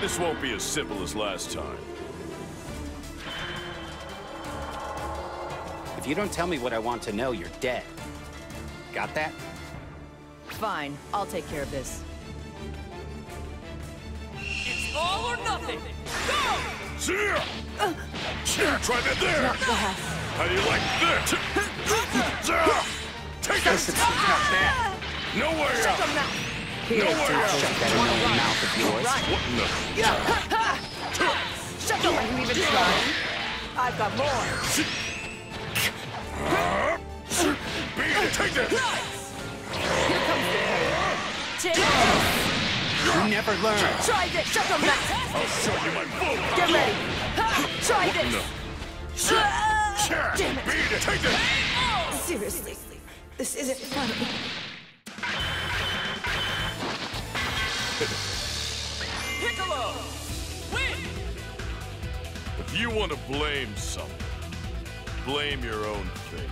This won't be as simple as last time. If you don't tell me what I want to know, you're dead. Got that? Fine, I'll take care of this. It's all or nothing. Go! See ya! Here, try that there! Not bad. How do you like that? Take this! Not bad. No way out! Here, No! Shut that annoying mouth of yours. What in the... Shut up! Are you even trying? I've got more. Beat it! Take this! Here comes the pain. Take this. You never learn. Try this. Shut them back. I'll show you my full Get ready. Ha! Try What this. the... Ah, Damn it. Beat it! Take this! Seriously, this isn't funny. Piccolo! Win! If you want to blame someone, blame your own fate.